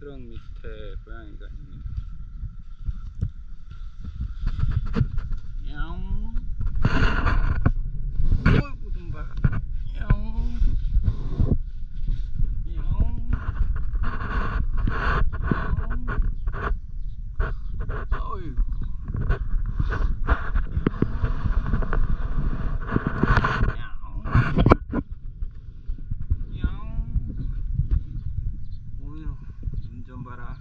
트럭 밑에 고양이가 있네요. 야옹. 어이구 좀 봐. 야옹. 야옹. 야옹. 어이 Jambara